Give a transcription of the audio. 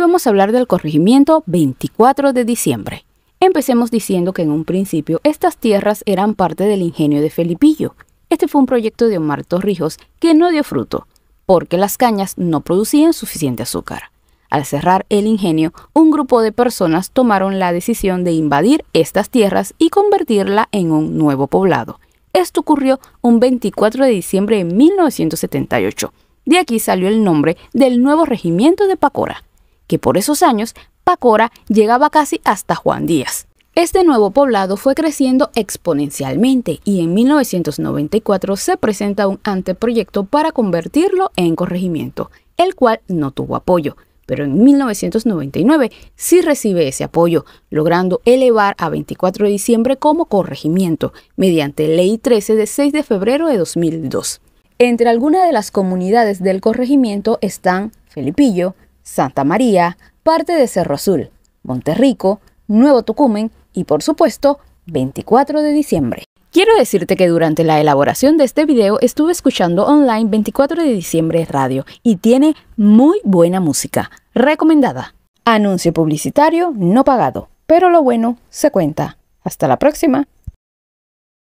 vamos a hablar del corregimiento 24 de diciembre. Empecemos diciendo que en un principio estas tierras eran parte del ingenio de Felipillo. Este fue un proyecto de Omar Torrijos que no dio fruto, porque las cañas no producían suficiente azúcar. Al cerrar el ingenio, un grupo de personas tomaron la decisión de invadir estas tierras y convertirla en un nuevo poblado. Esto ocurrió un 24 de diciembre de 1978. De aquí salió el nombre del nuevo regimiento de Pacora, que por esos años Pacora llegaba casi hasta Juan Díaz. Este nuevo poblado fue creciendo exponencialmente y en 1994 se presenta un anteproyecto para convertirlo en corregimiento, el cual no tuvo apoyo, pero en 1999 sí recibe ese apoyo, logrando elevar a 24 de diciembre como corregimiento, mediante Ley 13 de 6 de febrero de 2002. Entre algunas de las comunidades del corregimiento están Felipillo, Santa María, parte de Cerro Azul, Monterrico, Nuevo Tucumán y por supuesto 24 de diciembre. Quiero decirte que durante la elaboración de este video estuve escuchando online 24 de diciembre radio y tiene muy buena música, recomendada. Anuncio publicitario no pagado, pero lo bueno se cuenta. Hasta la próxima.